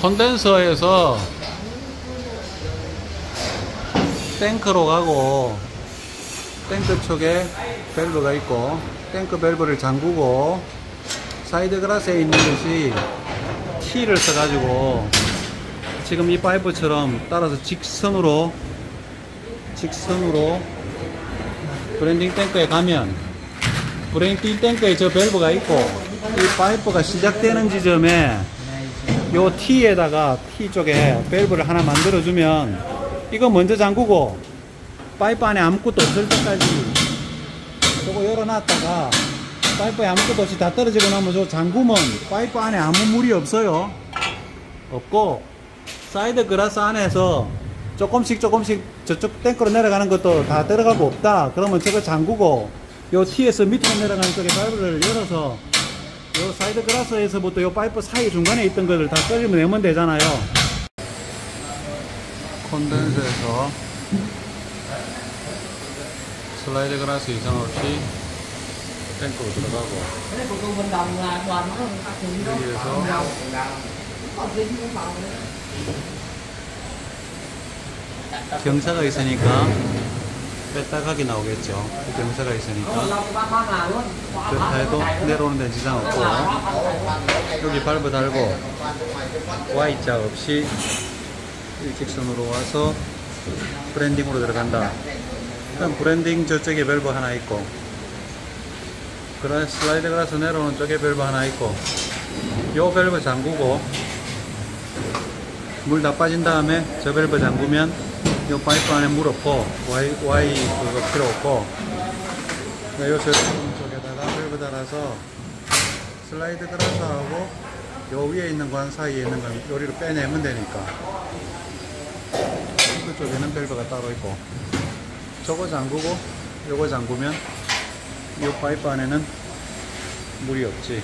콘덴서에서 탱크로 가고 탱크 쪽에 밸브가 있고 탱크 밸브를 잠그고 sight glass에 있는 것이 T를 써가지고 지금 이 파이프처럼 따라서 직선으로 직선으로 blending 탱크에 가면 blending 탱크에 저 밸브가 있고 이 파이프가 시작되는 지점에 요 T에다가 T 쪽에 밸브를 하나 만들어주면 이거 먼저 잠그고 파이프 안에 아무것도 없을 때까지 저거 열어놨다가 파이프에 아무것도 없이 다 떨어지고 나면 저 잠그면 파이프 안에 아무 물이 없어요. 없고 sight glass 안에서 조금씩 조금씩 저쪽 탱크로 내려가는 것도 다 들어가고 없다. 그러면 저거 잠그고 요 T에서 밑으로 내려가는 쪽에 파이프를 열어서 요 sight glass에서부터 요 파이프 사이 중간에 있던 것을 다 끌리면 내면 되잖아요 콘덴서에서 slide glass 이상 없이 탱크로 들어가고. 여기에서. 경사가 있으니까 각이 나오겠죠. 그 경사가 Nó 있으니까. 그렇다 해도 quá- 내려오는 데는 지장 없고. 여기 발브 달고 Y자 없이 일직선으로 와서 브랜딩으로 들어간다. 그럼 브랜딩 저쪽에 밸브 하나 있고 그라 슬라이드 그라스 내려오는 쪽에 밸브 하나 있고 요 밸브 잠그고 물 다 빠진 다음에 저 밸브 잠그면 요 파이프 안에 물 없고 Y, Y 그거 필요 없고 요저 쪽에다가 밸브 달아서 slide glass하고 요 위에 있는 관 사이에 있는 건 요리로 빼내면 되니까. 그쪽에는 밸브가 따로 있고. 저거 잠그고 요거 잠그면 이 파이프 안에는 물이 없지